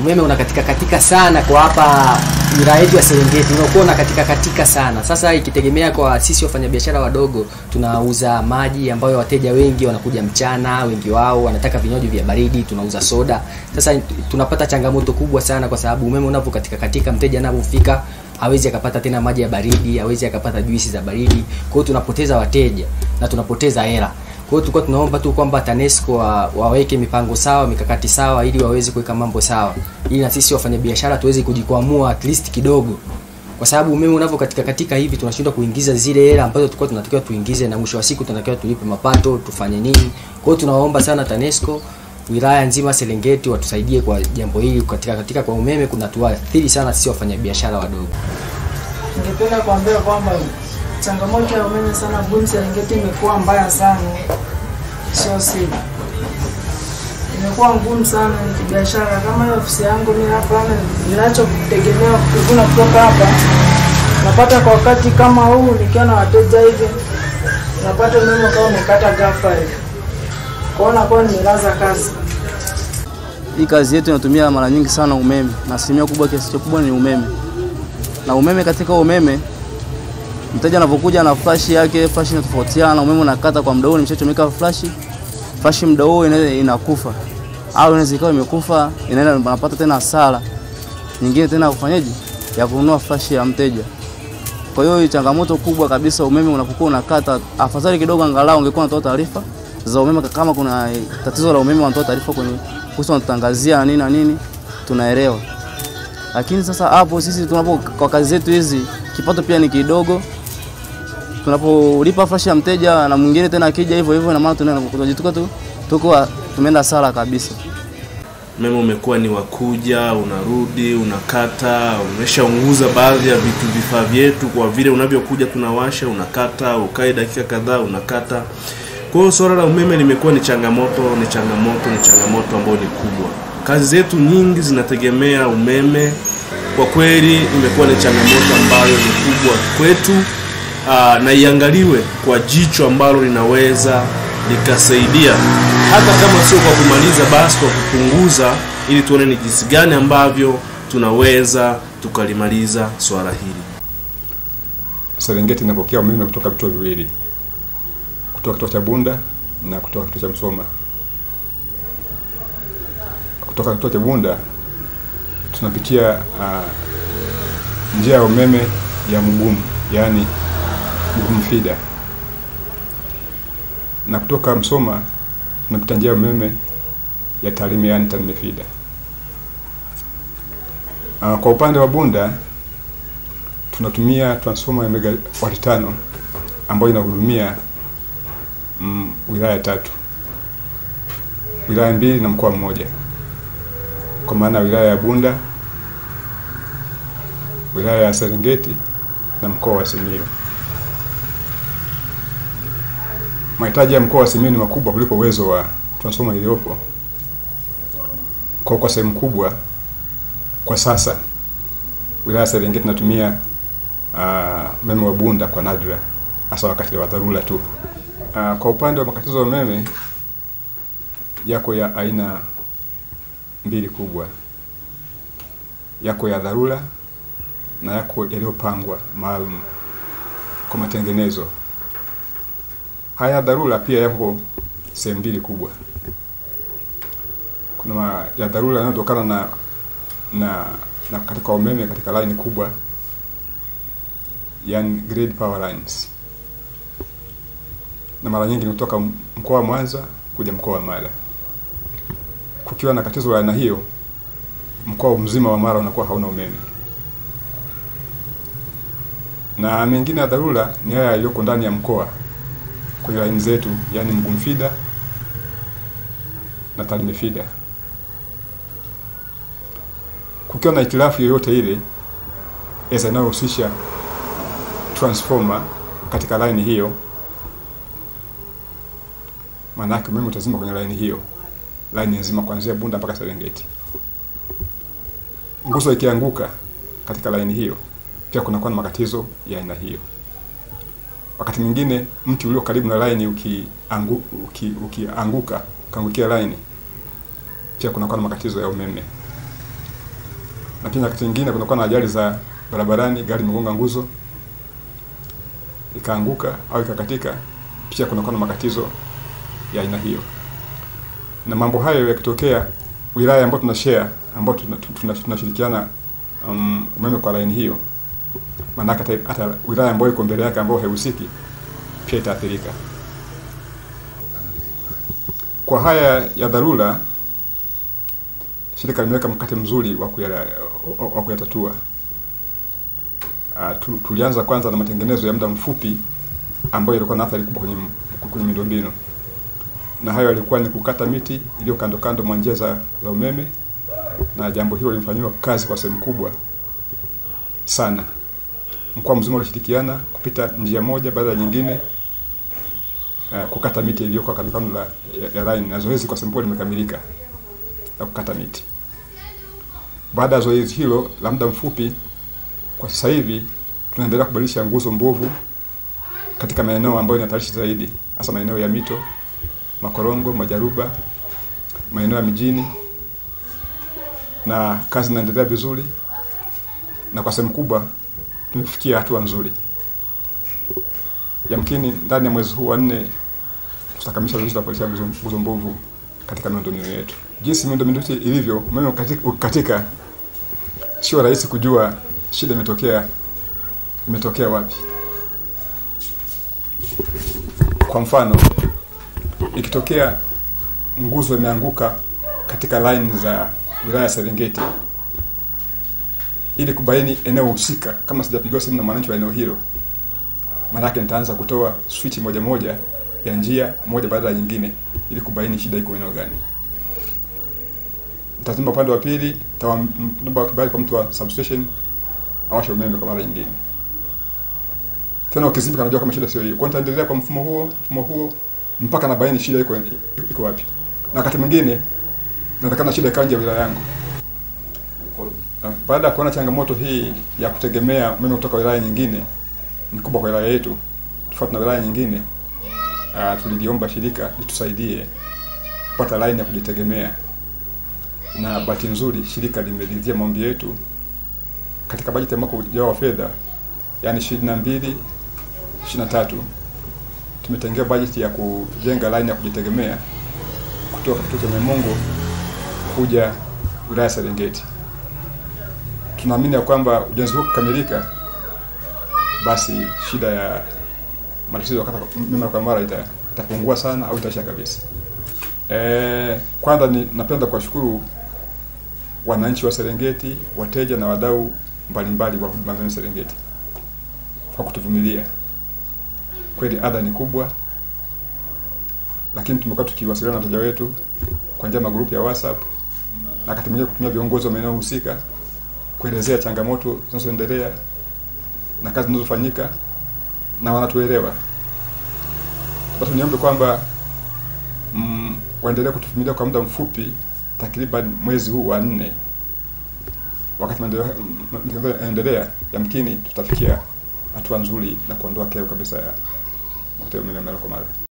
umeme unakatika katika sana kwa hapa wilaya yetu ya Serengeti unakuwa unakatika katika sana. Sasa ikitegemea kwa sisi wafanyabiashara wadogo, tunauza maji ambayo wateja wengi wanakuja mchana, wengi wao wanataka vinywaji vya baridi, tunauza soda. Sasa tunapata changamoto kubwa sana, kwa sababu umeme unapokatika katika, mteja anapofika hawezi akapata tena maji ya baridi, hawezi akapata juisi za baridi. Kwa hiyo tunapoteza wateja na tunapoteza hela. Kwa hiyo tulikuwa tunaomba tu kwamba TANESCO wa, waweke mipango sawa, mikakati sawa ili waweze kuweka mambo sawa. Ili na sisi wafanyabiashara tuweze kujikwamua at least kidogo. Kwa sababu umeme unavyokatika katika hivi tunashindwa kuingiza zile hela ambazo tulikuwa tunatakiwa tuingize na mwisho wa siku tunatakiwa tulipe mapato, tufanye nini? Kwa hiyo tunawaomba sana TANESCO wilaya nzima Serengeti watusaidie kwa jambo hili katika katika kwa umeme kuna tuathiri sana sisi wafanyabiashara wadogo. Ningependa kuambia kwamba changamoto ya umeme sana Buni Serengeti imekuwa mbaya sana, sio si imekuwa ngumu sana kibiashara. Kama hiyo ofisi yangu mimi hapa, ninachotegemea kuvuna kutoka hapa napata kwa wakati kama huu, nikiwa na wateja hivi, napata umeme kama umekata ghafla hivi, kwaona kwa nimelaza kazi. Hii kazi yetu inatumia mara nyingi sana umeme, na asilimia kubwa, kiasi kikubwa ni umeme. Na umeme, katika umeme mteja anapokuja na flash yake, flash inatofautiana, umeme unakata kwa muda huo, nimeshachomeka flash, flash muda huo inakufa, au inaweza ikawa imekufa, inaenda anapata tena hasara nyingine tena kufanyaje ya kununua flash ya mteja. Kwa hiyo changamoto kubwa kabisa, umeme unapokuwa unakata, afadhali kidogo angalau ungekuwa unatoa taarifa za umeme, kama kuna tatizo la umeme wanatoa taarifa kwenye kuhusu wanatangazia nini na nini, tunaelewa. Lakini sasa hapo sisi tunapo kwa kazi zetu hizi kipato pia ni kidogo, tunapolipa flash ya mteja na mwingine tena akija hivyo hivyo, na maana tunajituka tu tuko tumeenda sala kabisa. Mema umekuwa ni wakuja, unarudi, unakata, umeshaunguza baadhi ya vitu vifaa vyetu, kwa vile unavyokuja tunawasha, unakata, ukae dakika kadhaa, unakata. Kwa hiyo swala la umeme limekuwa ni changamoto, ni changamoto, ni changamoto ambayo ni kubwa. Kazi zetu nyingi zinategemea umeme. Kwa kweli imekuwa ni changamoto ambayo ni kubwa kwetu, aa, na iangaliwe kwa jicho ambalo linaweza likasaidia, hata kama sio kwa kumaliza, basi kwa kupunguza, ili tuone ni jinsi gani ambavyo tunaweza tukalimaliza swala hili. Serengeti inapokea umeme kutoka vituo viwili kutoka kituo cha Bunda na kutoka kituo cha Msoma. Kutoka kituo cha Bunda tunapitia uh, njia ya umeme ya mgumu, yaani fida, na kutoka Msoma tunapita njia umeme ya Tarime, yani Tarime fida. Uh, kwa upande wa Bunda tunatumia transformer ya megawati tano ambayo inahudumia mm, wilaya tatu, wilaya mbili na mkoa mmoja, kwa maana wilaya ya Bunda, wilaya ya Serengeti na mkoa wa Simiyu. Mahitaji ya mkoa wa Simiyu ni makubwa kuliko uwezo wa transformer iliyopo, kwa kwa sehemu kubwa kwa sasa wilaya ya Serengeti inatumia umeme uh, wa Bunda kwa nadra, hasa wakati wa dharura tu. Uh, kwa upande wa makatizo ya umeme yako ya aina mbili kubwa, yako ya dharura na yako yaliyopangwa maalum kwa matengenezo. Haya dharura pia yako sehemu mbili kubwa. Kuna ya dharura yanayotokana na na na katika umeme katika line kubwa, yani grid power lines na mara nyingi ni kutoka mkoa wa Mwanza kuja mkoa wa Mara. Kukiwa na tatizo la aina hiyo, mkoa mzima wa Mara unakuwa hauna umeme. Na mengine ya dharura ni haya yaliyoko ndani ya mkoa kwenye laini zetu, yani Mgumfida na talimefida. Kukiwa na itilafu yoyote ile eza inayohusisha transformer katika laini hiyo maanake umeme utazima kwenye laini hiyo, laini nzima kuanzia Bunda mpaka Serengeti. Nguzo ikianguka katika laini hiyo, pia kunakuwa na matatizo ya aina hiyo. Wakati mwingine mti ulio karibu na line ukiangu, uki, ukianguka ukaangukia line, pia kunakuwa na matatizo ya umeme. na pia wakati mwingine kunakuwa na ajali za barabarani, gari imegonga nguzo ikaanguka au ikakatika, pia kunakuwa na makatizo ya aina hiyo. Na mambo hayo yakitokea wilaya ambayo tuna share ambayo tunashirikiana tuna, tuna, tuna um, umeme kwa line hiyo, maanake hata, wilaya ambayo iko mbele yake ambayo haihusiki pia itaathirika. Kwa haya ya dharura, shirika limeweka mkakati mzuri wa kuyatatua. Uh, tu, tulianza kwanza na matengenezo ya muda mfupi ambayo yalikuwa na athari kubwa kwenye kwenye miundombinu, na hayo yalikuwa ni kukata miti iliyo kando kando mwa njia za, za umeme, na jambo hilo limefanyiwa kazi kwa sehemu kubwa sana. Mkoa mzima ulishirikiana kupita njia moja baada ya nyingine, uh, kukata miti iliyokuwa kando kando la ya, ya na zoezi kwa Sempo limekamilika la kukata miti. Baada ya zoezi hilo la muda mfupi, kwa sasa hivi tunaendelea kubadilisha nguzo mbovu katika maeneo ambayo ni hatarishi zaidi, hasa maeneo ya mito, makorongo, majaruba, maeneo ya mijini, na kazi inaendelea vizuri, na kwa sehemu kubwa tumefikia hatua nzuri. Yamkini ndani ya mwezi huu wa nne tutakamilisha zoezi la kuelekea nguzo- mbovu katika miundombinu yetu. Jinsi miundombinu yetu ilivyo, umeme ukikatika, sio rahisi kujua shida imetokea imetokea wapi. Kwa mfano, ikitokea nguzo imeanguka katika line za wilaya ya Serengeti, ili kubaini eneo husika, kama sijapigiwa simu na mwananchi wa eneo hilo, maanake nitaanza kutoa switch moja moja ya njia moja baada ya nyingine, ili kubaini shida iko eneo gani. Nitazima upande wa pili, nitaomba kibali kwa mtu wa substation awashe umeme kwa mara nyingine. Tena ukizimika najua kama shida sio hiyo. Kwa nitaendelea kwa mfumo huo, mfumo huo mpaka nabaini shida iko iko wapi. Na wakati mwingine natakana shida ikawa nje ya wilaya yangu. Na Baada ya kuona changamoto hii ya kutegemea umeme kutoka wilaya nyingine ni kubwa kwa wilaya yetu, tofauti na wilaya nyingine, uh, tuliliomba shirika litusaidie kupata line ya kujitegemea, na bahati nzuri shirika limeridhia maombi yetu katika bajeti ya mwaka ujao wa fedha, yani ishirini na mbili ishirini na tatu tumetengewa bajeti ya kujenga line ya kujitegemea kutoka kituo cha Memungo kuja wilaya ya Serengeti. Tunaamini ya kwamba ujenzi huu kukamilika, basi shida ya matatizo ya mara kwa mara ita- itapungua sana au itaisha kabisa. E, kwanza ni napenda kuwashukuru wananchi wa Serengeti, wateja na wadau mbalimbali wa huduma za Serengeti kwa kutuvumilia. Kweli adha ni kubwa, lakini tumekuwa tukiwasiliana na wateja wetu kwa njia ya magrupu ya WhatsApp na wakati mwingine kutumia viongozi wa maeneo husika kuelezea changamoto zinazoendelea na kazi zinazofanyika na wanatuelewa. Basi niombe kwamba mm, waendelee kutuvumilia kwa muda mfupi, takriban mwezi huu wa nne. Wakati yanaendelea, yamkini tutafikia hatua nzuri na kuondoa kero kabisa ya mkutano ya mara kwa mara.